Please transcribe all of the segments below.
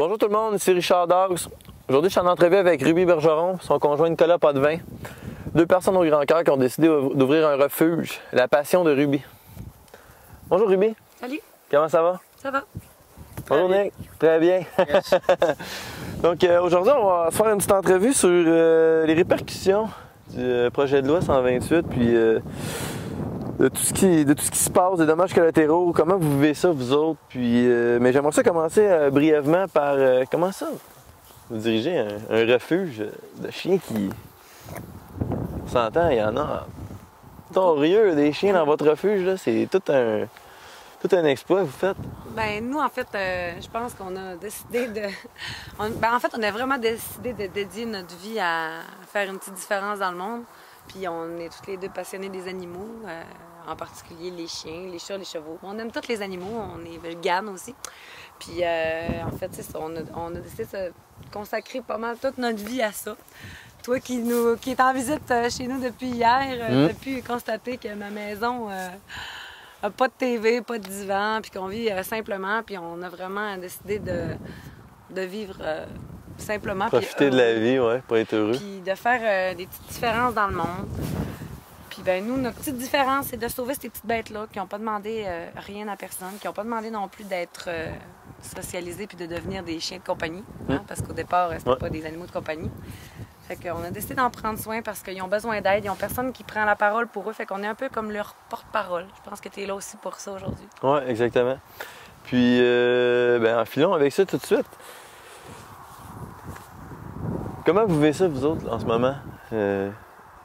Bonjour tout le monde, ici Richard Dogs. Aujourd'hui, je suis en entrevue avec Ruby Bergeron, son conjoint Nicolas Potvin. Deux personnes au grand cœur qui ont décidé d'ouvrir un refuge, la passion de Ruby. Bonjour Ruby. Salut. Comment ça va? Ça va. Bonjour Nick. Très bien. Donc euh, aujourd'hui, on va se faire une petite entrevue sur euh, les répercussions du euh, projet de loi 128, puis de tout ce qui de tout ce qui se passe, des dommages collatéraux, comment vous vivez ça vous autres, puis mais j'aimerais ça commencer brièvement par comment ça vous dirigez un, refuge de chiens qui s'entend, il y en a torieux des chiens dans votre refuge là, c'est tout un tout un exploit vous faites. Ben nous en fait, je pense qu'on a décidé de ben, en fait, on a vraiment décidé de dédier notre vie à faire une petite différence dans le monde. Puis on est toutes les deux passionnés des animaux en particulier les chiens, les chats, les chevaux. On aime tous les animaux, on est vegan aussi. Puis euh, en fait, on a, on a décidé de consacrer pas mal toute notre vie à ça. Toi qui, nous, qui est en visite euh, chez nous depuis hier, euh, mmh. pu constater que ma maison n'a pas de TV, pas de divan, puis qu'on vit simplement, puis on a vraiment décidé de, de vivre simplement. Profiter de la vie, ouais, pour être heureux. Puis de faire des petites différences dans le monde. Puis ben nous, notre petite différence, c'est de sauver ces petites bêtes-là qui n'ont pas demandé euh, rien à personne, qui n'ont pas demandé non plus d'être euh, socialisées puis de devenir des chiens de compagnie. Hein, mm. Parce qu'au départ, c'était pas des animaux de compagnie. Fait qu'on a décidé d'en prendre soin parce qu'ils ont besoin d'aide. Ils n'ont personne qui prend la parole pour eux. Fait qu'on est un peu comme leur porte-parole. Je pense que tu es là aussi pour ça aujourd'hui. Oui, exactement. Puis, euh, ben, enfilons avec ça tout de suite. Comment vous vivez ça, vous autres, en ce moment?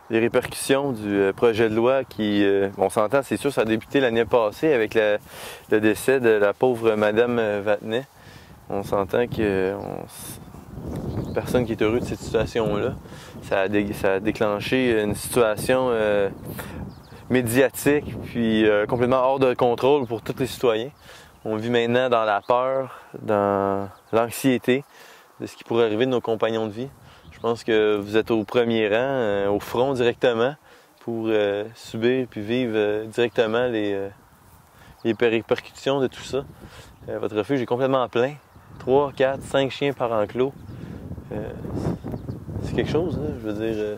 Les répercussions du euh, projet de loi qui, euh, on s'entend, c'est sûr, ça a débuté l'année passée avec le décès de la pauvre Madame euh, Vatnet. On s'entend que personne qui est heureux de cette situation-là. Ça, a déclenché une situation médiatique, puis complètement hors de contrôle pour tous les citoyens. On vit maintenant dans la peur, dans l'anxiété de ce qui pourrait arriver de nos compagnons de vie. Je pense que vous êtes au premier rang, euh, au front directement, pour euh, subir puis vivre euh, directement les, les répercussions de tout ça. votre refuge est complètement plein. 3, 4, 5 chiens par enclos. c'est quelque chose, je veux dire.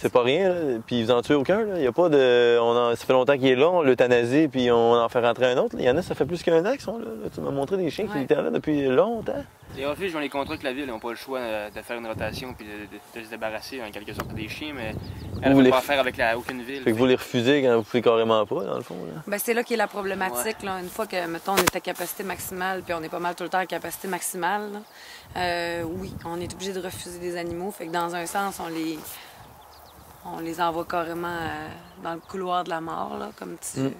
C'est pas rien, puis vous en tuez aucun. Il y a pas de. On ça fait longtemps qu'il est là, on l'euthanasie, puis on en fait rentrer un autre. Il y en a, ça fait plus qu'un an sont là. Tu m'as montré des chiens qui étaient là depuis longtemps. Les refuges ont les contrats avec la ville, ils n'ont pas le choix euh, de faire une rotation puis de, se débarrasser en quelque sorte des chiens, mais elles ne pas faire avec la, aucune ville. Fait que vous les refusez quand vous pouvez carrément pas, dans le fond. Ben, c'est là qu'est la problématique. Là. Une fois que, mettons, on est à capacité maximale, puis on est pas mal tout le temps à capacité maximale, euh, oui, on est obligé de refuser des animaux. Fait que dans un sens, on les, on les envoie carrément euh, dans le couloir de la mort, là, comme tu, mm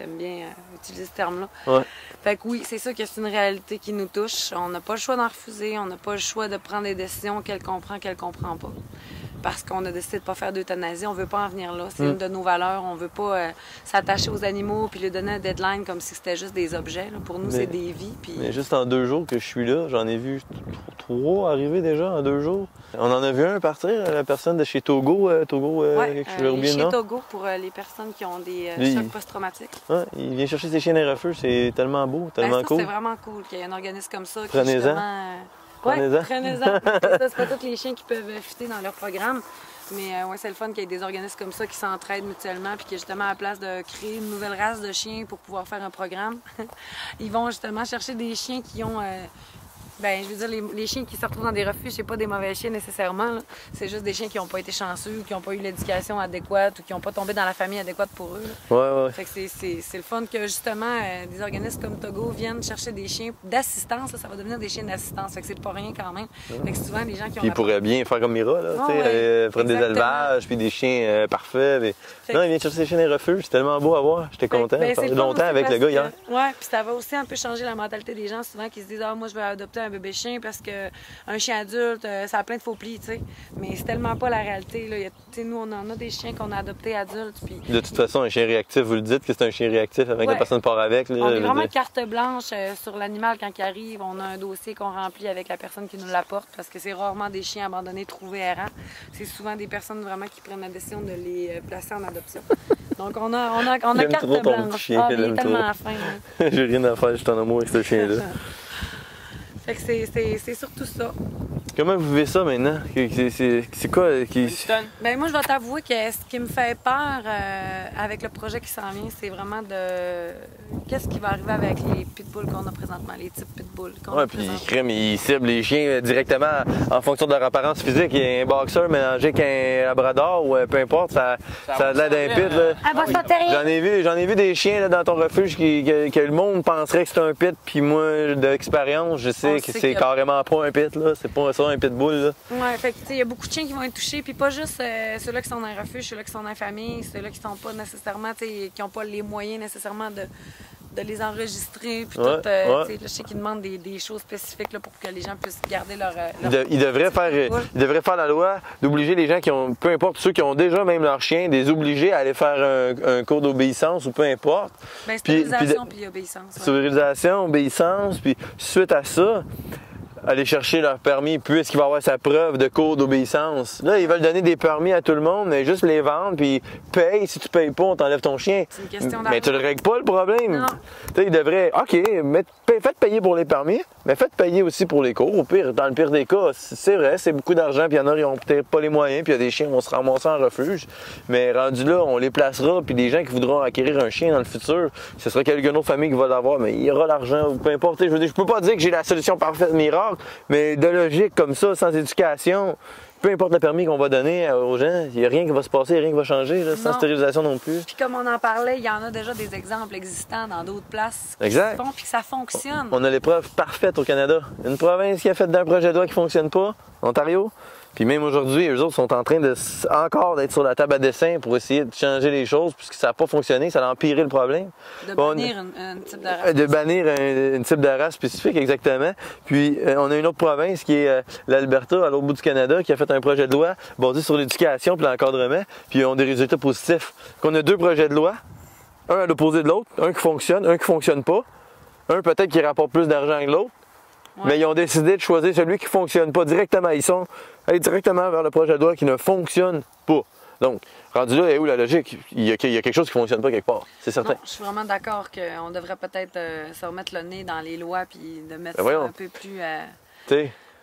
j'aime bien euh, utiliser ce terme-là. Fait que oui, c'est ça que c'est une réalité qui nous touche. On n'a pas le choix d'en refuser, on n'a pas le choix de prendre des décisions qu'elle comprend, qu'elle comprend pas parce qu'on a décidé de pas faire d'euthanasie. On veut pas en venir là. C'est mm. une de nos valeurs. On veut pas euh, s'attacher aux animaux puis lui donner un deadline comme si c'était juste des objets. Pour nous, c'est des vies. Mais juste en deux jours que je suis là, j'en ai vu trois arriver déjà en deux jours. On en a vu un partir, la personne de chez Togo. Euh, Togo, euh, ouais, euh, chez Togo pour les personnes qui ont des chocs post-traumatiques. Il vient chercher ses chiens des refuges. C'est tellement beau, ben, tellement cool. C'est vraiment cool qu'il y ait un organisme comme ça. Prenez-en. Prenez-en. Prenez-en. c'est pas tous les chiens qui peuvent fitter dans leur programme. Mais euh, ouais, c'est le fun qu'il y ait des organismes comme ça qui s'entraident mutuellement, puis qui justement, à la place de créer une nouvelle race de chiens pour pouvoir faire un programme, ils vont justement chercher des chiens qui ont euh, ben, je veux dire, les, chiens qui se retrouvent dans des refuges, c'est pas des mauvais chiens nécessairement. C'est juste des chiens qui n'ont pas été chanceux, qui n'ont pas eu l'éducation adéquate ou qui n'ont pas tombé dans la famille adéquate pour eux. Ouais, ouais. Fait que c'est le fun que justement euh, des organismes comme Togo viennent chercher des chiens d'assistance. Ça va devenir des chiens d'assistance. Fait que c'est pas rien quand même. Fait que souvent, les gens qui ont. Puis ils pourraient bien faire comme Mira, là. tu sais, euh, prendre des élevages, puis des chiens euh, parfaits. Non, ils viennent chercher des chiens des refuges. C'est tellement beau à voir. J'étais content. Ben, longtemps avec le gars hier. Ouais, puis ça va aussi un peu changer la mentalité des gens souvent qui se disent Ah, moi, je vais adopter un bébé chien parce qu'un chien adulte, euh, ça a plein de faux plis, tu sais. Mais c'est tellement pas la réalité. Là. nous, on en a des chiens qu'on a adoptés adultes. Puis... De toute façon, un chien réactif, vous le dites que c'est un chien réactif avec la personne part avec. Là, on est vraiment carte blanche euh, sur l'animal quand il arrive. On a un dossier qu'on remplit avec la personne qui nous l'apporte parce que c'est rarement des chiens abandonnés, trouvés errants. C'est souvent des personnes vraiment qui prennent la décision de les euh, placer en adoption. Donc, on a, on a, on a carte blanche. Chien, ah, il est tellement fin. J'ai rien à faire, je suis en amour avec ce chien-là. Fait que c'est- surtout ça. Comment vous vivez ça maintenant? C'est- quoi qui. Ben moi, je vais t'avouer que ce qui me fait peur euh, avec le projet qui s'en vient, c'est vraiment de qu'est-ce qui va arriver avec les pitbulls qu'on a présentement, les types pitbulls qu'on Ouais, a puis présentement? crème, il cible les chiens euh, directement en fonction de leur apparence physique. Il y a un boxeur mélangé qu'un labrador ou euh, peu importe, ça, Ça ça a l'air d'un pit. Là. Ah, bah, ça terrible! J'en ai vu, j'en ai vu des chiens là, dans ton refuge qui, que, que le monde penserait que c'est un pit, puis moi, d'expérience, je sais On que c'est carrément pas un pit, là. C'est pas ça un pitbull, là. Ouais, fait que, tu sais, il y a beaucoup de chiens qui vont être touchés, puis pas juste euh, ceux-là qui sont dans un refuge, ceux-là qui sont dans la famille, ceux-là qui sont pas nécessairement, tu sais, qui ont pas les moyens nécessairement de, de les enregistrer, puis Ouais, tout, euh, ouais. là, je sais qu'ils demandent des, des choses spécifiques là, pour que les gens puissent garder leur... leur- de- il devrait faire, euh, pitbull. il devrait faire la loi d'obliger les gens qui ont, peu importe ceux qui ont déjà même leur chien, des obliger à aller faire un, un cours d'obéissance ou peu importe. Ben, puis- stérilisation puis obéissance. ouais. Stérilisation, obéissance, puis suite à ça, aller chercher leur permis puisqu'il va avoir sa preuve de cours d'obéissance? Là, ils veulent donner des permis à tout le monde, mais juste les vendre, puis paye. Si tu payes pas, on t'enlève ton chien. C'est une question Mais tu le d'argent. règles pas le problème. Tu sais, ils devraient, OK, mais faites payer pour les permis, mais faites payer aussi pour les cours. Au pire, dans le pire des cas, c'est vrai, c'est beaucoup d'argent, puis il y en a, ils ont peut-être pas les moyens, puis il y a des chiens qui vont se ramasser en refuge. Mais rendu là, on les placera, puis des gens qui voudront acquérir un chien dans le futur, ce sera quelqu'un d'autre famille qui va l'avoir, mais il y aura l'argent, ou peu importe. Je veux dire, je peux pas dire que j'ai la solution parfaite mais de logique comme ça, sans éducation, peu importe le permis qu'on va donner aux gens, il n'y a rien qui va se passer, rien qui va changer, là, sans stérilisation non plus. Puis comme on en parlait, il y en a déjà des exemples existants dans d'autres places qui Exact. se font puis que ça fonctionne. On a l'épreuve parfaite au Canada. Une province qui a fait d'un projet de loi qui fonctionne pas, Ontario. Puis même aujourd'hui, eux autres sont en train de encore d'être sur la table à dessin pour essayer de changer les choses, puisque ça n'a pas fonctionné, ça a empiré le problème. De bannir une, une type de Euh, race. De bannir un, une type de race spécifique, exactement. Puis euh, on a une autre province qui est euh, l'Alberta, à l'autre bout du Canada, qui a fait un projet de loi basé sur l'éducation puis l'encadrement, puis ils ont des résultats positifs. Qu'on a deux projets de loi, un à l'opposé de l'autre, un qui fonctionne, un qui fonctionne pas, un peut-être qui rapporte plus d'argent que l'autre. Ouais. Mais ils ont décidé de choisir celui qui fonctionne pas directement. Ils sont allés directement vers le projet de loi qui ne fonctionne pas. Donc, rendu là, est où la logique? Il y a, il y a quelque chose qui fonctionne pas quelque part. C'est certain. Non, je suis vraiment d'accord qu'on devrait peut-être euh, se remettre le nez dans les lois puis de mettre Ben ça un peu plus. euh,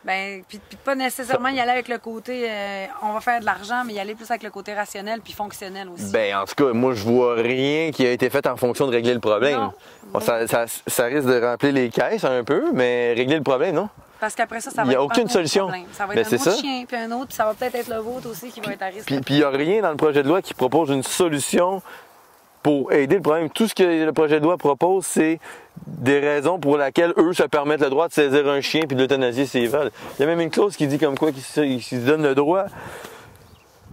ben, puis, puis pas nécessairement y aller avec le côté euh, on va faire de l'argent, mais y aller plus avec le côté rationnel puis fonctionnel aussi. Ben, en tout cas, moi, je vois rien qui a été fait en fonction de régler le problème. Non. Bon, ça, ça- ça risque de remplir les caisses un peu, mais régler le problème, non? Parce qu'après ça, ça il va y a être aucune un solution. problème. Ça va Ben, être un c'est autre ça. chien, puis un autre, puis ça va peut-être être le vôtre aussi qui va être à risque. Puis il n'y a rien dans le projet de loi qui propose une solution pour aider le problème. Tout ce que le projet de loi propose, c'est des raisons pour lesquelles eux se permettent le droit de saisir un chien puis de l'euthanasier s'ils veulent. Il y a même une clause qui dit comme quoi qu'ils se, donnent le droit.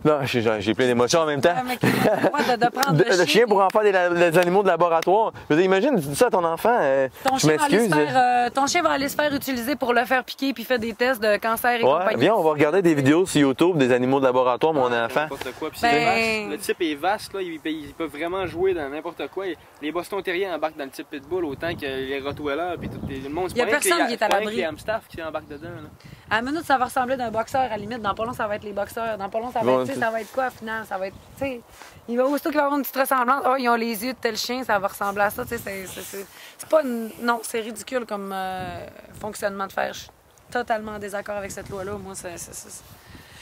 Non, j'ai plein d'émotions en même temps. Ouais, mais qui a le droit de, de prendre De- le, le chien? pour en faire des, animaux de laboratoire. Je veux dire, imagine, tu dis ça à ton enfant. euh, Ton je chien, va aller se m'excuse. faire, euh, ton chien va aller se faire utiliser pour le faire piquer puis faire des tests de cancer et Ouais, compagnie. viens, on va regarder des vidéos sur YouTube des animaux de laboratoire, mon enfant. N'importe quoi. Puis Ben-. Le type est vaste, là. Ils, ils peuvent vraiment jouer dans n'importe quoi. Les Boston Terriers embarquent dans le type Pitbull autant que les Rottweilers. Puis tout les- le monde. c'est Y a personne qui est à pas rien l'abri. que les Amstaff qui embarquent dedans. Là. À la minute, ça va ressembler d'un boxeur, à la limite. Dans pas long, ça va être les boxeurs. Dans pas long, ça va, être, tu sais, tu- ça va être quoi, au final? Ça va être, tu sais... Il va aussitôt qu'il va avoir une petite ressemblance. Oh, ils ont les yeux de tel chien, ça va ressembler à ça. Tu sais, c'est- pas... une- Non, c'est ridicule comme euh, fonctionnement de faire. Je suis totalement en désaccord avec cette loi-là. Moi, c'est...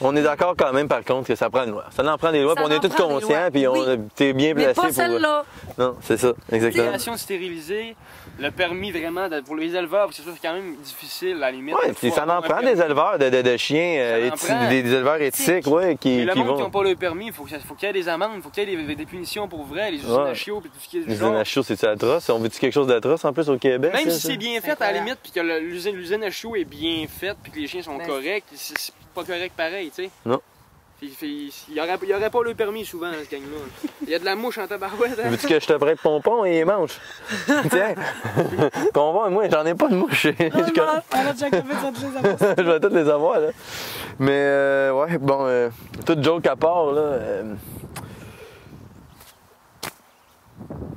On est d'accord quand même, par contre, que ça prend une loi. Ça en prend des lois, puis on est tous conscients, puis on Oui. t'es bien Mais placé pas pour. euh, celle-là. Non, c'est ça, exactement. Création stérilisée, le permis vraiment de- pour les éleveurs, parce que ça, c'est quand même difficile à la limite. Il puis ça en prend des éleveurs de, de- de chiens, euh, des, des éleveurs éthiques, ouais, qui, qui monde vont. qui n'a pas le permis, il faut, qu'il y ait des amendes, il faut qu'il y ait des, des punitions pour vrai, les usines Ouais. à chiots, puis tout ce qui est du Les usines à chiots, c'est atroce? On veut-tu quelque chose d'atroce en plus au Québec? Même si c'est bien fait à la limite, puis que l'usine à chiots est bien faite, puis que les chiens sont Ben, corrects, pas correct pareil, tu sais. Non. Il n'y aurait, il y aurait pas le permis souvent dans ce gang-là. Il y a de la mouche en tabarouette. hein. Veux-tu que je te prête pompon et manche? Tiens, pompon, moi, j'en ai pas de mouche. Je je vais toutes les avoir, là. Mais, euh, ouais, bon, euh, toute joke à part, là. euh,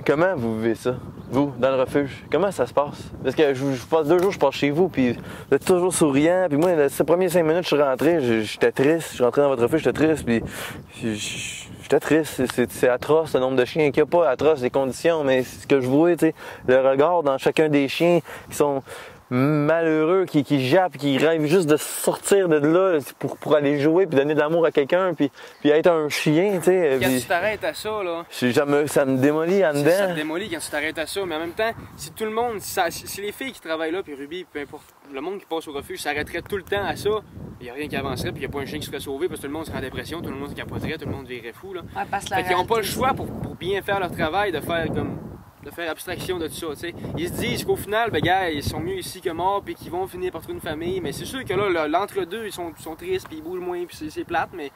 comment vous vivez ça, vous, dans le refuge? Comment ça se passe? Parce que je, je passe deux jours, je passe chez vous, puis vous êtes toujours souriant. Puis moi, ces premiers cinq minutes, je suis rentré, j'étais triste. Je suis rentré dans votre refuge, j'étais triste, puis j'étais triste. C'est- atroce, le nombre de chiens qu'il n'y a pas, atroce les conditions, mais ce que je vois, tu sais, le regard dans chacun des chiens qui sont malheureux qui, qui jappe, qui rêve juste de sortir de là pour, pour aller jouer puis donner de l'amour à quelqu'un puis, puis être un chien, tu sais. Quand puis- tu t'arrêtes à ça, là, je- ça me, ça me démolit en ça, ça te dedans. démolit quand tu t'arrêtes à ça. Mais en même temps, si tout le monde, si, ça- si les filles qui travaillent là, puis Ruby, peu importe, le monde qui passe au refuge s'arrêterait tout le temps à ça, il n'y a rien qui avancerait, puis il n'y a pas un chien qui serait sauvé parce que tout le monde serait en dépression, tout le monde se capoterait, tout le monde virerait fou. Là. Ouais, parce Fait qu'ils n'ont pas le choix pour, pour bien faire leur travail de faire comme de faire abstraction de tout ça. Ils se disent qu'au final, ben gars, ils sont mieux ici que morts, puis qu'ils vont finir par trouver une famille. Mais c'est sûr que là, le- l'entre-deux, ils sont, sont tristes, puis ils bougent moins, puis c'est plate, mais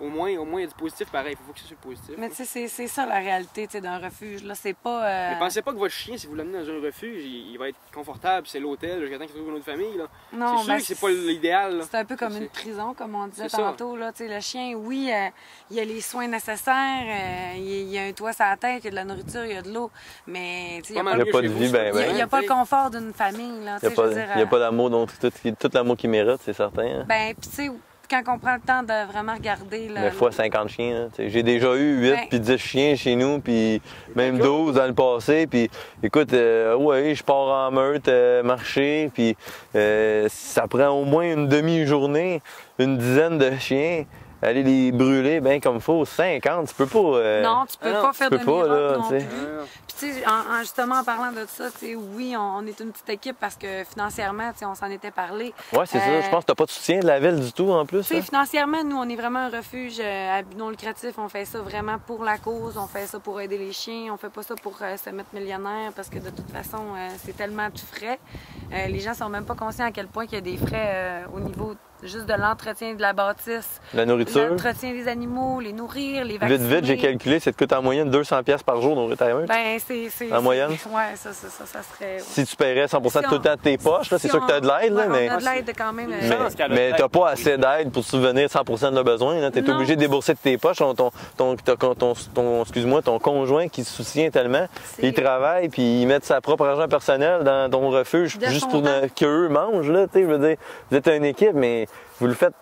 au moins, au moins, il y a du positif pareil. Il faut que ce soit positif. Mais tu sais, c'est- c'est ça la réalité tu sais, d'un refuge. Là, c'est pas. euh, Mais pensez pas que votre chien, si vous l'amenez dans un refuge, il, il va être confortable, c'est l'hôtel, jusqu'à temps qu'il trouve une autre famille. là. Non, c'est sûr ben, que c'est pas l'idéal. C'est un peu comme une prison, comme on disait ça. tantôt. Là. Tu sais, Le chien, oui, euh, il a les soins nécessaires, euh, il, il y a un toit sur la tête, il y a de la nourriture, il y a de l'eau, mais tu sais, il n'y a Pas pas, Il y a le- pas de vie, ben, il y a- pas le confort d'une famille. Là, Il n'y a, veux pas- dire, y a pas euh, d'amour, donc tout, tout l'amour qu'il mérite, c'est certain. hein. Ben, puis tu sais, quand on prend le temps de vraiment regarder. Là, fois 50 chiens. J'ai déjà eu 8 Ben- puis 10 chiens chez nous, puis même 12 dans le passé. Puis écoute, euh, ouais, je pars en meute euh, marcher, puis euh, ça prend au moins une demi-journée, une dizaine de chiens. Aller les brûler bien comme faut, 50, tu peux pas. euh, Non, tu peux Ah pas faire tu de miracle là, non tu sais. plus. Puis tu sais, en, en- justement en parlant de ça, tu sais, oui, on, on est une petite équipe parce que financièrement, tu sais, on s'en était parlé. Ouais, c'est Euh, ça. Je pense que t'as pas de soutien de la ville du tout en plus. Hein. financièrement, nous, on est vraiment un refuge euh, à but non lucratif. On fait ça vraiment pour la cause. On fait ça pour aider les chiens. On fait pas ça pour euh, se mettre millionnaire parce que de toute façon, euh, c'est tellement de frais. Euh, les gens sont même pas conscients à quel point il y a des frais euh, au niveau juste de l'entretien de la bâtisse, La nourriture? l'entretien des animaux, les nourrir, les Vite, vacciner. vite, j'ai calculé, ça te coûte en moyenne 200$ piastres par jour, nos retirement. Ben, c'est... c'est- En moyenne? Ouais, ça, ça, ça, ça serait... si tu paierais 100% Si tout le on- temps de tes poches, là, c'est Si sûr que t'as de l'aide, là, ouais, mais. On a de l'aide quand même. euh, Mais- de t'as pas assez d'aide pour subvenir 100% de leurs besoins. Tu es Non. obligé de débourser de tes poches. Ton, ton, ton, ton- ton- ton- excuse-moi, ton conjoint qui te soutient tellement, il travaille puis il met sa propre argent personnel dans ton refuge De juste pour qu'eux mangent. Là, tu sais, je veux dire, vous êtes une équipe, mais vous le faites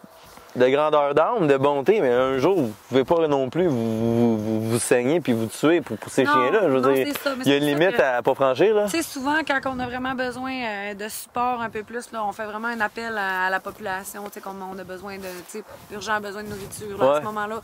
de grandeur d'âme, de bonté, mais un jour, vous pouvez pas non plus vous, vous, saigner puis vous tuer pour, pour ces chiens-là. Je veux non, dire, ça, il y a une limite que- à pas franchir. Là. Tu sais, souvent, quand on a vraiment besoin euh, de support un peu plus, là, on fait vraiment un appel à, à la population, tu sais, comme on a besoin de, urgent besoin de nourriture, là, à ce moment-là.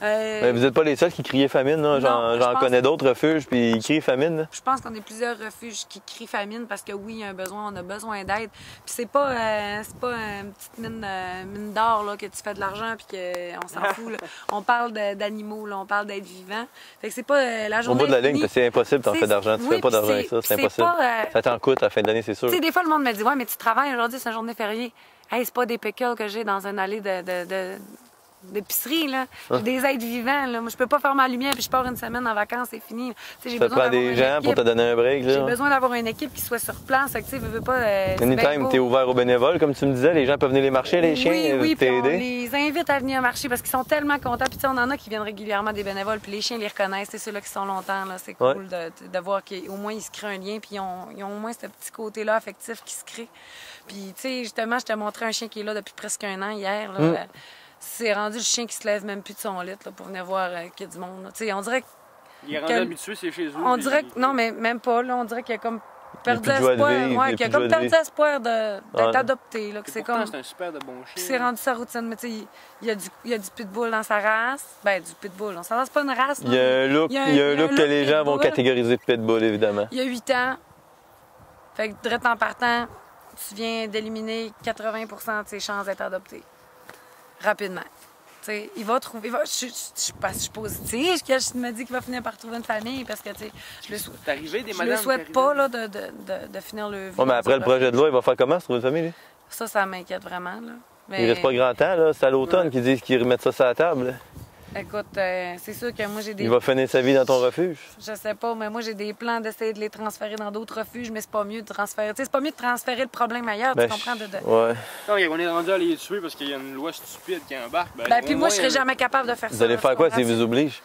Euh, Mais vous n'êtes pas les seuls qui criaient famine. J'en connais d'autres refuges puis ils crient famine. là. Je pense qu'on est plusieurs refuges qui crient famine parce que oui, il y a un besoin, on a besoin d'aide. Puis c'est pas, euh, c'est pas une petite mine, euh, mine d'or là, que tu fais de l'argent puis qu'on s'en fout. là. On parle d'animaux, on parle d'être vivant. Fait que c'est pas euh, la Au journée. bout de la ligne, c'est impossible, t'en fais d'argent. Tu oui, fais pas d'argent avec ça, c'est impossible. pas, euh, Ça t'en coûte à la fin de l'année, c'est sûr. Tu sais, des fois, le monde me dit Ouais, mais tu travailles aujourd'hui, c'est une journée fériée. Hey, c'est pas des pickles que j'ai dans une allée de. de, de d'épicerie, là. Ah. Des êtres vivants, là. Moi, je peux pas faire ma lumière puis je pars une semaine en vacances, c'est fini. Tu j'ai Ça te besoin des gens pour équipe. te donner un break. J'ai besoin d'avoir une équipe qui soit sur place. Que, tu veux, veux pas. euh, Anytime, beau. t'es ouvert aux bénévoles, comme tu me disais, les gens peuvent venir les marcher, les chiens, Oui, oui, puis on les invite à venir marcher parce qu'ils sont tellement contents. Puis tu sais, on en a qui viennent régulièrement des bénévoles, puis les chiens les reconnaissent. C'est ceux-là qui sont longtemps. C'est Ouais. cool de, de voir qu'au moins ils se créent un lien, puis ils ont, ils ont au moins ce petit côté-là affectif qui se crée. Puis tu sais, justement, je t'ai montré un chien qui est là depuis presque un an hier. là. Mm. C'est rendu le chien qui se lève même plus de son lit là, pour venir voir euh, qu'il y a du monde. là. Tu sais, on dirait, que- Il est rendu Quel- habitué, c'est chez eux. on puis- dirait que, non, mais même pas. Là, on dirait qu'il y a comme perdu espoir. vivre, il y a ouais, qu'il a plus de comme perdu espoir d'être Ouais. adopté. Là, que c'est comme. un super de bon chien. Puis c'est rendu sa routine. Mais tu sais, il- il y, a du, il y a du pitbull dans sa race. Ben, du pitbull. On s'entend, c'est pas une race. Il y a un look, Il y a un- il y a un look que les gens vont catégoriser de pitbull, évidemment. Il y a 8 ans. Fait que, direct en partant, tu viens d'éliminer 80% de ses chances d'être adopté. Rapidement. Tu sais, il va trouver. il va- je, je, je, parce que je suis positive, je me dis qu'il va finir par trouver une famille parce que, tu sais, je le, sou- C'est arrivé des je le souhaite pas, là, de, de, de, de finir le. Ouais, mais après le projet de loi, il va faire comment, se trouver une famille, lui? Ça, ça m'inquiète vraiment, là. Mais, Il reste pas grand temps, là. C'est à l'automne qu'ils disent qu'ils remettent ça sur la table. Écoute, euh, c'est sûr que moi, j'ai des. Il va finir sa vie dans ton refuge. Je sais pas, mais moi j'ai des plans d'essayer de les transférer dans d'autres refuges, mais c'est pas mieux de transférer. Tu sais, c'est pas mieux de transférer le problème ailleurs, Ben, tu comprends? De, de- Ouais. Non, on est rendu à les tuer parce qu'il y a une loi stupide qui embarque. Ben, Ben, puis moi, moins, je serais jamais capable de faire ça. Vous allez faire quoi s'ils vous obligent?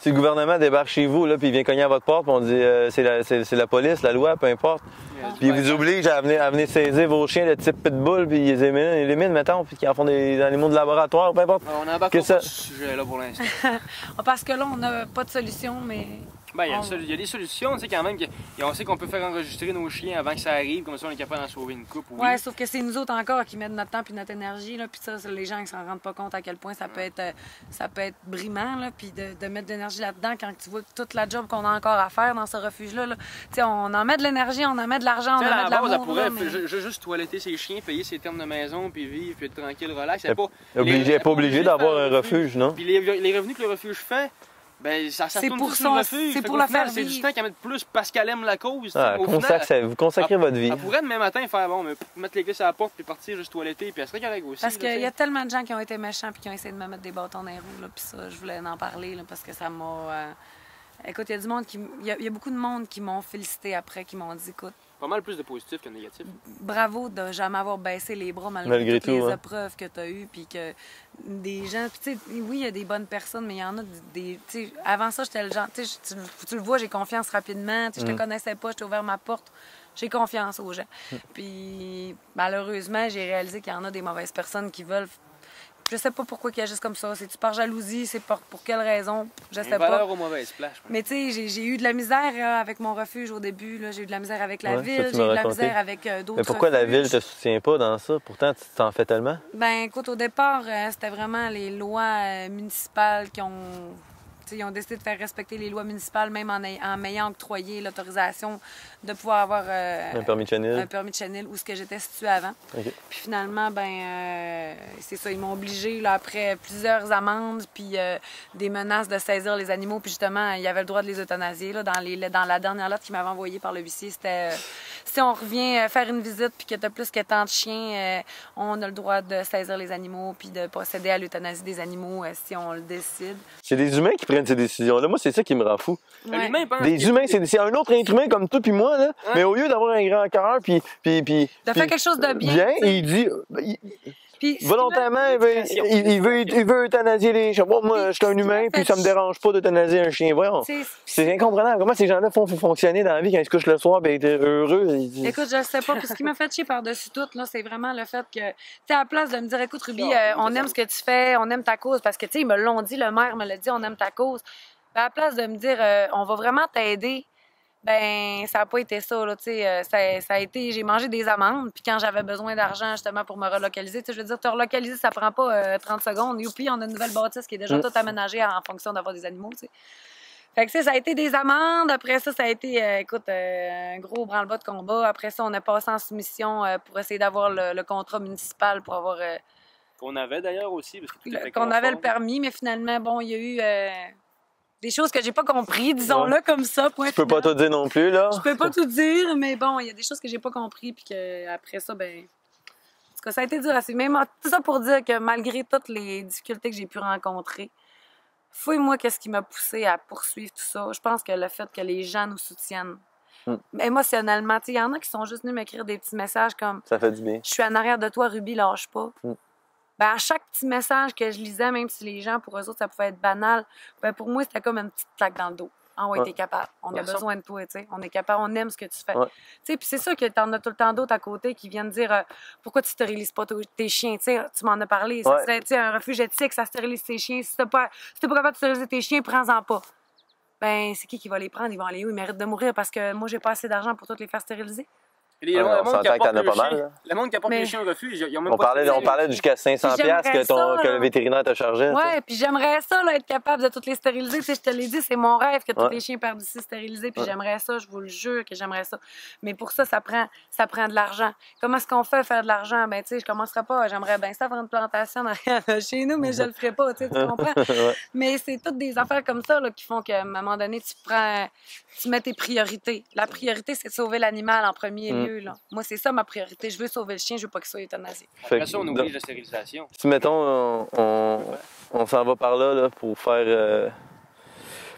Si le gouvernement débarque chez vous, là, puis il vient cogner à votre porte, puis on dit euh, c'est la, c'est- c'est la police, la loi, peu importe. a Puis il vous oblige à venir, à venir saisir vos chiens de type pitbull, puis ils les éliminent, ils les éliminent, mettons, puis qu'ils en font des animaux de laboratoire, peu importe. On Que pas ça- ce sujet-là pour l'instant. Parce que là, on n'a pas de solution, mais Ben, il y, a On- une sol- il y a des solutions, tu sais, quand même. que- et on sait qu'on peut faire enregistrer nos chiens avant que ça arrive, comme ça on est capable d'en sauver une coupe. Oui. Ouais, sauf que c'est nous autres encore qui mettent notre temps puis notre énergie là, puis ça c'est les gens qui s'en rendent pas compte à quel point ça peut être euh, ça peut être brimant là, puis de, de mettre de l'énergie là-dedans quand tu vois toute la job qu'on a encore à faire dans ce refuge là. là. Tu sais, on en met de l'énergie, on en met de l'argent, on en met de pourrait mais- juste toiletter ses chiens, payer ses termes de maison, puis vivre, puis être tranquille, relax. Elle Elle est pas, Obligé, d'avoir un refuge, non? Puis les, les revenus que le refuge fait, ben ça, ça C'est pour son- le refuge. c'est pour la faire C'est du temps qu'elle met plus parce qu'elle aime la cause. sais. Ah, Au final, consacre- vous consacrez votre vie. elle pourrait demain matin faire bon, mais mettre les gars à la porte puis partir juste toiletter, puis elle serait correcte aussi. Parce qu'il y a tellement de gens qui ont été méchants puis qui ont essayé de me mettre des bâtons dans les roues. Là, puis ça, je voulais en parler là, parce que ça m'a. euh, Écoute, il y a du monde qui. y, il y a beaucoup de monde qui m'ont félicité après, qui m'ont dit écoute, Pas mal plus de positif que de négatif. bravo de jamais avoir baissé les bras malgré, Malgré toutes les hein. épreuves que tu as eues. Puis que des gens. Puis tu sais, oui, il y a des bonnes personnes, mais il y en a des. tu sais, avant ça, j'étais le genre. Tu, sais, tu, tu le vois, j'ai confiance rapidement. Tu sais, Je te Mm. connaissais pas, je t'ai ouvert ma porte. J'ai confiance aux gens. Mm. Puis malheureusement, j'ai réalisé qu'il y en a des mauvaises personnes qui veulent. Je sais pas pourquoi ils agissent comme ça. C'est-tu par jalousie? C'est pour, pour quelle raison? Je sais pas. valeur aux mauvaises places. Mais tu sais, j'ai- eu de la misère euh, avec mon refuge au début. là. J'ai eu de la misère avec la Ouais, ville, j'ai eu de la misère avec euh, d'autres Mais pourquoi la ville te soutient pas dans ça? Pourtant, tu t'en fais tellement. Ben écoute, au départ, euh, c'était vraiment les lois euh, municipales qui ont. Ils ont décidé de faire respecter les lois municipales, même en, ay- en m'ayant octroyé l'autorisation de pouvoir avoir euh, Un permis de chenil. un permis de chenil où ce que j'étais située avant. Puis finalement, ben euh, c'est ça, ils m'ont obligé là, après plusieurs amendes puis euh, des menaces de saisir les animaux. Puis justement, il y avait le droit de les euthanasier. Là, dans, les, dans la dernière lettre qu'ils m'avaient envoyée par le huissier, c'était si on revient euh, faire une visite puis que tu as plus que tant de chiens, euh, on a le droit de saisir les animaux puis de procéder à l'euthanasie des animaux euh, si on le décide. C'est des humains qui prennent ces décisions-là. Moi, c'est ça qui me rend fou. Ouais. Des humains, c'est un autre être humain comme toi puis moi, là. Mais au lieu d'avoir un grand cœur, puis. puis, puis De puis- faire quelque chose de bien, Bien, il dit. il- Puis, volontairement, il veut, il, il veut, il veut euthanasier les chiens. Bon, moi, je suis un humain, puis ça me dérange pas d'euthanasier un chien. Voyons. c'est- incompréhensible. Comment ces gens-là font fonctionner dans la vie quand ils se couchent le soir, ben, heureux? Ils- Écoute, je sais pas. Puis ce qui m'a fait chier par-dessus tout, là, c'est vraiment le fait que, tu sais, à la place de me dire, écoute, Ruby, euh, on aime ce que tu fais, on aime ta cause, parce que, tu sais, ils me l'ont dit, le maire me l'a dit, on aime ta cause. Puis à la place de me dire, euh, on va vraiment t'aider, ben, ça n'a pas été ça, là, tu sais. euh, ça, ça a été, j'ai mangé des amendes, puis quand j'avais besoin d'argent, justement, pour me relocaliser, tu sais, je veux dire, te relocaliser, ça prend pas euh, 30 secondes. Youpi, on a une nouvelle bâtisse qui est déjà Mm. toute aménagée en fonction d'avoir des animaux, tu sais. Fait que, ça a été des amendes. Après ça, ça a été, euh, écoute, euh, un gros branle-bas de combat. Après ça, on a passé en soumission euh, pour essayer d'avoir le, le contrat municipal pour avoir euh, Qu'on avait d'ailleurs aussi. Parce que tout le- était qu'on avait le permis. Mais finalement, bon, il y a eu euh, des choses que j'ai pas compris, disons-le comme ça. Point Tu peux pas tout dire non plus, là. Je peux pas tout dire, mais bon, il y a des choses que j'ai pas compris. Puis que après ça, ben. En tout cas, ça a été dur à suivre. Mais moi, tout ça pour dire que malgré toutes les difficultés que j'ai pu rencontrer, fouille-moi qu'est-ce qui m'a poussé à poursuivre tout ça. Je pense que le fait que les gens nous soutiennent Mm. émotionnellement, il y en a qui sont juste venus m'écrire des petits messages comme Ça fait du bien. Je suis en arrière de toi, Ruby, lâche pas. Mm. Ben, à chaque petit message que je lisais, même si les gens, pour eux autres, ça pouvait être banal, ben, pour moi, c'était comme une petite claque dans le dos. Ah ouais, Ouais. t'es capable. On a besoin de toi, tu sais. On est capable, on aime ce que tu fais. Ouais. Tu sais, puis c'est sûr que t'en as tout le temps d'autres à côté qui viennent dire euh, pourquoi tu stérilises pas tes chiens, tu sais. Tu m'en as parlé. Ça serait, un refuge éthique, ça stérilise tes chiens. Si t'es pas, si pas capable de stériliser tes chiens, prends-en pas. Ben, c'est qui qui va les prendre? Ils vont aller où? Ils méritent de mourir parce que moi, j'ai pas assez d'argent pour toutes les faire stériliser. Les- Ah, le on monde qui s'entend que apporte t'en as le pas mal, chien- là. Le monde qui apporte Mais- les chiens au refuge, ils ont même On pas parlait, de- on parlait jusqu'à 500$ piastres que, J'aimerais ton, ça, que le vétérinaire te chargeait. Ouais, puis j'aimerais ça, là, être capable de toutes les stériliser. Tu sais, je te l'ai dit, c'est mon rêve que tous les chiens perdent ici stérilisés. Puis Ouais. j'aimerais ça, je vous le jure que j'aimerais ça. Mais pour ça, ça prend, ça prend de l'argent. Comment est-ce qu'on fait faire de l'argent? Ben, tu sais, je commencerai pas. J'aimerais bien ça faire une plantation dans- chez nous, mais je le ferai pas, tu sais, tu comprends? Ouais. Mais c'est toutes des affaires comme ça là, qui font qu'à un moment donné, tu prends, tu mets tes priorités. La priorité, c'est de sauver l'animal en premier Mm. Là. Moi, c'est ça ma priorité. Je veux sauver le chien, je veux pas qu'il soit euthanasié. Fait Après ça, on donc, oblige la stérilisation. si, mettons, on, on, on s'en va par là, là pour faire. euh,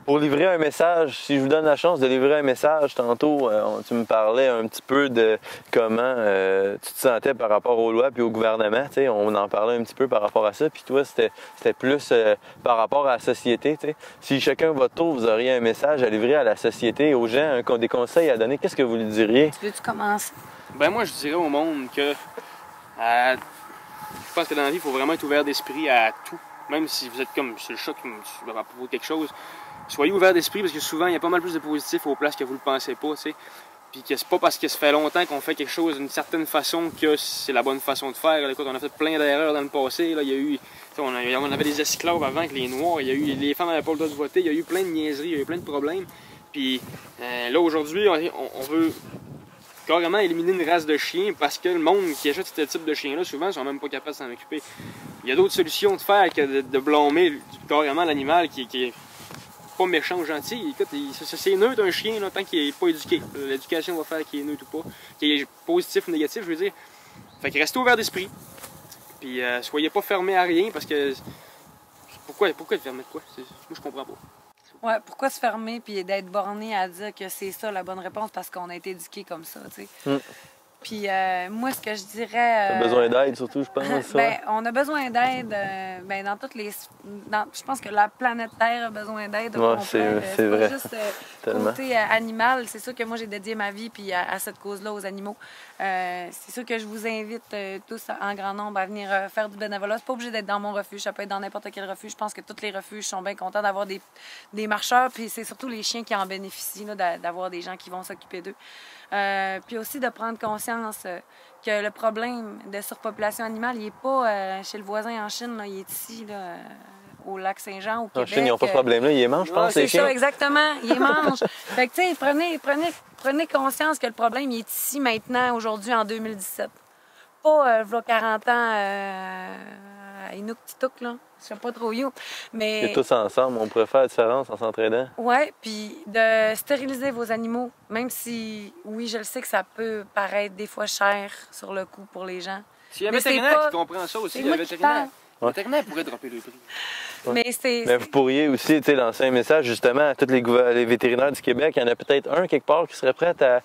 pour livrer un message, si je vous donne la chance de livrer un message, tantôt, euh, tu me parlais un petit peu de comment euh, tu te sentais par rapport aux lois puis au gouvernement. tu sais, On en parlait un petit peu par rapport à ça. Puis toi, c'était c'était plus euh, par rapport à la société. tu sais. Si chacun à votre tour, vous auriez un message à livrer à la société, aux gens, un- des conseils à donner, qu'est-ce que vous lui diriez? Tu veux-tu commencer? Ben moi, je dirais au monde que euh, je pense que dans la vie, il faut vraiment être ouvert d'esprit à tout. Même si vous êtes comme sur le choc à propos de quelque chose, soyez ouverts d'esprit parce que souvent il y a pas mal plus de positifs aux places que vous le pensez pas, tu sais. Puis que c'est pas parce que ça fait longtemps qu'on fait quelque chose d'une certaine façon que c'est la bonne façon de faire. Écoute, on a fait plein d'erreurs dans le passé. Là. Il y a eu, on, avait des esclaves avant avec les Noirs. Il y a eu, les femmes n'avaient pas le droit de voter. Il y a eu plein de niaiseries, il y a eu plein de problèmes. Puis euh, là, aujourd'hui, on, veut carrément éliminer une race de chiens parce que le monde qui achète ce type de chien-là, souvent, ils sont même pas capables de s'en occuper. Il y a d'autres solutions de faire que de, de blâmer carrément l'animal qui, qui pas méchant ou gentil. Écoute, c'est- neutre un chien là, tant qu'il est pas éduqué. L'éducation va faire qu'il est neutre ou pas, qu'il est positif ou négatif, je veux dire. Fait que restez ouvert d'esprit. Puis euh, soyez pas fermé à rien parce que. Pourquoi, pourquoi être fermé de quoi? C'est- Moi je comprends pas. Ouais, pourquoi se fermer puis d'être borné à dire que c'est ça la bonne réponse parce qu'on a été éduqué comme ça, tu sais? Mm. Puis euh, moi, ce que je dirais. T'as euh, besoin d'aide, surtout, je pense. ben, on a besoin d'aide euh, ben, dans toutes les. dans- je pense que la planète Terre a besoin d'aide. Ouais, c'est- Euh, c'est pas vrai. juste côté animal. C'est sûr que moi, j'ai dédié ma vie puis à, à cette cause-là, aux animaux. C'est sûr que je vous invite tous en grand nombre à venir faire du bénévolat. C'est pas obligé d'être dans mon refuge. Ça peut être dans n'importe quel refuge. Je pense que tous les refuges sont bien contents d'avoir des, des marcheurs. Puis c'est surtout les chiens qui en bénéficient, d'avoir des gens qui vont s'occuper d'eux. Puis aussi de prendre conscience euh, que le problème de surpopulation animale, il n'est pas euh, chez le voisin en Chine, là, il est ici, là, euh, au lac Saint-Jean, au En Québec. Chine, ils n'ont pas de problème. Là, ils les mangent, je pense, c'est les chiens. ça, exactement. Ils les mangent. fait que, tu sais, prenez, prenez, prenez conscience que le problème, il est ici maintenant, aujourd'hui, en 2017. Pas, euh, v'là 40 ans, euh, à Inuktitut, là. Je sais pas trop où. Mais. Et tous ensemble, on pourrait faire la différence en s'entraidant. Ouais, puis de stériliser vos animaux, même si, oui, je le sais que ça peut paraître des fois cher sur le coup pour les gens. S'il y a un vétérinaire pas- qui comprend ça aussi, c'est le moi qui vétérinaire. vétérinaire pourrait dropper le prix. Mais vous pourriez aussi tu sais, lancer un message justement à tous les, les vétérinaires du Québec. Il y en a peut-être un quelque part qui serait prêt à,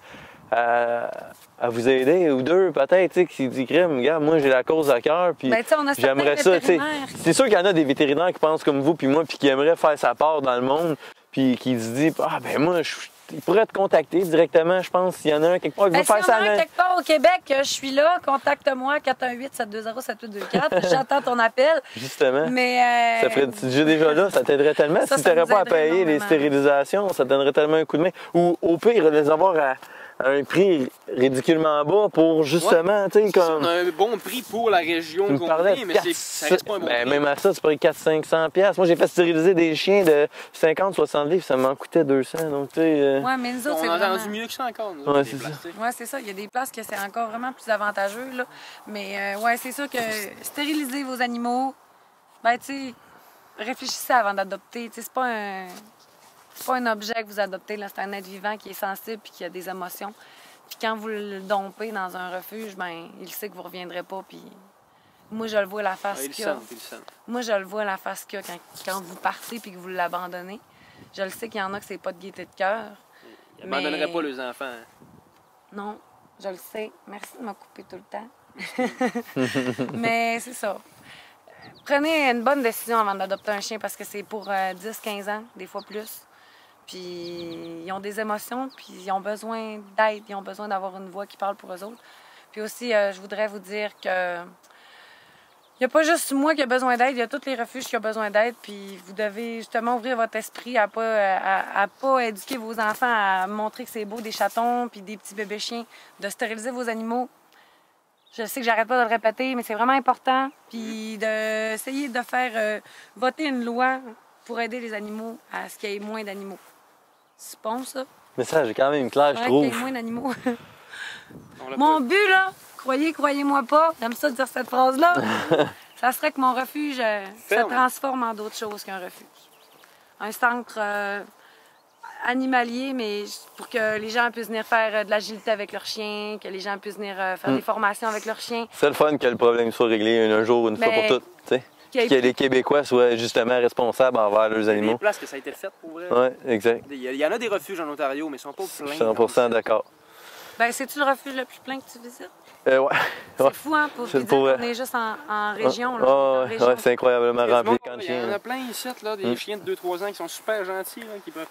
à, à vous aider, ou deux peut-être, tu sais, qui dit crime, regarde, moi j'ai la cause à cœur, puis Ben, j'aimerais ça, C'est sûr qu'il y en a des vétérinaires qui pensent comme vous puis moi, puis qui aimeraient faire sa part dans le monde, puis qui se dit ah ben moi, je, il pourrait te contacter directement, je pense. S'il y en a un quelque part qui Ben, veut si faire ça. a un quelque part au Québec, euh, je suis là, contacte-moi 418-720-7824. J'attends ton appel. Justement. Mais. euh, Ça ferait tu es déjà là, ça t'aiderait tellement. Ça, si tu n'aurais pas à payer les stérilisations, ça donnerait tellement un coup de main. Ou au pire, les avoir à un prix ridiculement bas pour justement, tu sais, On comme. a un bon prix pour la région qu'on de mais 400 c'est- ça reste pas un bon ben, prix. Même à ça, tu paries 400-500$. piastres. Moi, j'ai fait stériliser des chiens de 50-60 livres, ça m'en coûtait 200. Donc, tu sais. euh, Ouais, mais nous autres, On c'est a vraiment... entendu mieux que ça encore, nous Ouais, c'est ça. Ouais, c'est ça. Il y a des places que c'est encore vraiment plus avantageux, là. Mais, euh, ouais, c'est sûr que stériliser vos animaux, ben, tu sais, réfléchissez avant d'adopter. Tu sais, c'est pas un... C'est pas un objet que vous adoptez. C'est un être vivant qui est sensible puis qui a des émotions. Puis quand vous le dompez dans un refuge, ben, il sait que vous reviendrez pas. Puis moi, je le vois la Ah, face le qu'il a. sentent. Moi, je le vois la face qu'il a quand, quand vous partez puis que vous l'abandonnez. Je le sais qu'il y en a que c'est pas de gaieté de cœur. Ils Mais- abandonneraient pas les enfants. hein. Non, je le sais. Merci de me couper tout le temps. Mais c'est ça. Prenez une bonne décision avant d'adopter un chien parce que c'est pour euh, 10-15 ans, des fois plus. Puis ils ont des émotions, puis ils ont besoin d'aide, ils ont besoin d'avoir une voix qui parle pour eux autres. Puis aussi, euh, je voudrais vous dire que il n'y a pas juste moi qui a besoin d'aide, il y a tous les refuges qui ont besoin d'aide. Puis vous devez justement ouvrir votre esprit à pas, à, pas éduquer vos enfants à montrer que c'est beau des chatons puis des petits bébés chiens, de stériliser vos animaux. Je sais que j'arrête pas de le répéter, mais c'est vraiment important. Puis d'essayer de faire euh, voter une loi pour aider les animaux à ce qu'il y ait moins d'animaux. C'est bon, ça? message est quand même clair, je Ouais, qu'il y ait trouve. moins d'animaux. Mon pas- but, là, croyez, croyez-moi pas, j'aime ça dire cette phrase-là, ça serait que mon refuge euh, se transforme en d'autres choses qu'un refuge. Un centre euh, animalier, mais pour que les gens puissent venir faire euh, de l'agilité avec leurs chiens, que les gens puissent venir faire Mm. des formations avec leurs chiens. C'est le fun que le problème soit réglé un jour, une fois Mais- pour toutes. tu sais. Qu'il y ait Que les Québécois soient justement responsables envers leurs Il y a des animaux. places que ça a été fait pour vrai. Oui, exact. Il y, en a des refuges en Ontario, mais ils sont pas pleins. suis 100% d'accord. Ben, c'est-tu le refuge le plus plein que tu visites? Euh, ouais. C'est Ouais. fou, hein, pour dire pour vrai. qu'on est juste en, en région. Ah, ouais, ouais, c'est incroyablement rempli de Il y en chiens. a plein ici, là, des Mm. chiens de 2-3 ans qui sont super gentils, là, qui peuvent...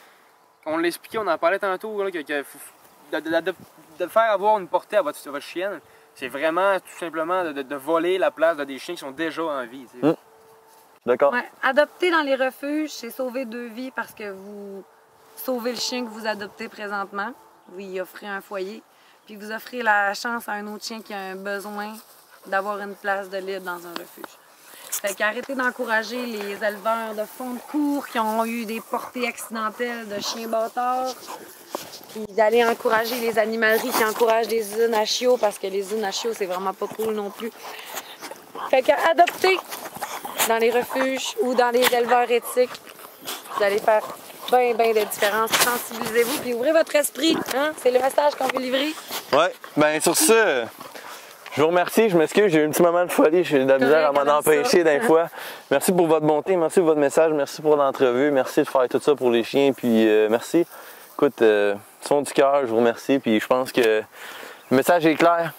On l'expliquait, on en parlait tantôt, là, que, de, de- de- de faire avoir une portée à votre, à votre chienne, c'est vraiment tout simplement de, de- de voler la place de des chiens qui sont déjà en vie. tu sais. Mm. D'accord. Adopter dans les refuges, c'est sauver deux vies parce que vous sauvez le chien que vous adoptez présentement. Vous y offrez un foyer. Puis vous offrez la chance à un autre chien qui a un besoin d'avoir une place de libre dans un refuge. Fait qu'arrêtez d'encourager les éleveurs de fond de cours qui ont eu des portées accidentelles de chiens bâtards. Puis d'aller encourager les animaleries qui encouragent les usines à chiots parce que les usines à chiots, c'est vraiment pas cool non plus. Fait qu'adoptez dans les refuges ou dans les éleveurs éthiques. Vous allez faire bien, bien de différence. Sensibilisez-vous puis ouvrez votre esprit. Hein? C'est le message qu'on veut livrer. Ouais. Ben, sur ce, je vous remercie. Je m'excuse, j'ai eu un petit moment de folie. J'ai eu de la misère à m'en empêcher d'un fois. Merci pour votre bonté, merci pour votre message, merci pour l'entrevue, merci de faire tout ça pour les chiens. Puis, euh, merci. Écoute, euh, du fond du cœur, je vous remercie. Puis, je pense que le message est clair.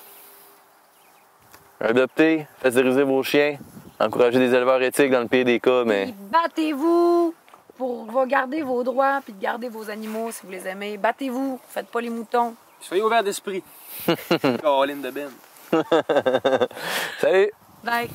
Adoptez, faites vos chiens, encouragez des éleveurs éthiques dans le pire des cas, mais Puis Battez-vous pour garder vos droits puis de garder vos animaux si vous les aimez. Battez-vous, faites pas les moutons. Soyez ouverts d'esprit. Caroline de Ben. salut! Bye.